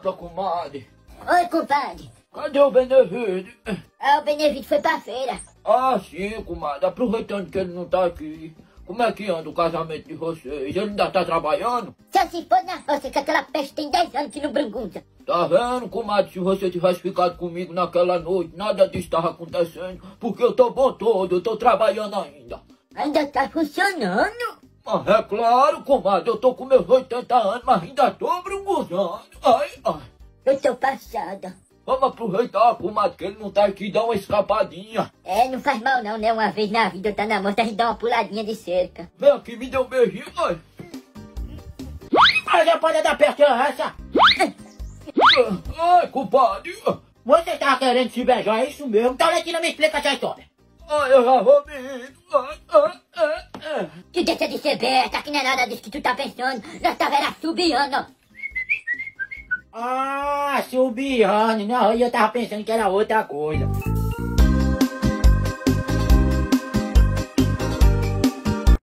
Comadre. Oi, compadre. Cadê o Benevide? Ah, o Benevito foi pra feira. Ah, sim, comadre. Aproveitando que ele não tá aqui. Como é que anda o casamento de vocês? Ele ainda tá trabalhando? Só se for na roça que aquela peste tem 10 anos que não brungunta. Tá vendo, comadre? Se você tivesse ficado comigo naquela noite, nada disso tava acontecendo. Porque eu tô bom todo, eu tô trabalhando ainda. Ainda tá funcionando. Mas é claro, comadre, eu tô com meus 80 anos, mas ainda tô brunguzando. Ai, ai. Eu tô passada. Vamos aproveitar, comadre, que ele não tá aqui dar uma escapadinha. É, não faz mal não, né? Uma vez na vida eu tá na moto, a gente dá uma puladinha de cerca. Vem aqui, me dê um beijinho, ai. Mas já pode dar perto essa? Ai, compadre. Você tava querendo se beijar, é isso mesmo? Então, Letina, me explica essa história. Ai, eu já vou me. Ai, ai, deixa de ser besta, que não é nada disso que tu tá pensando. Nós tava era subiando. Ah, subiano. Não, eu tava pensando que era outra coisa.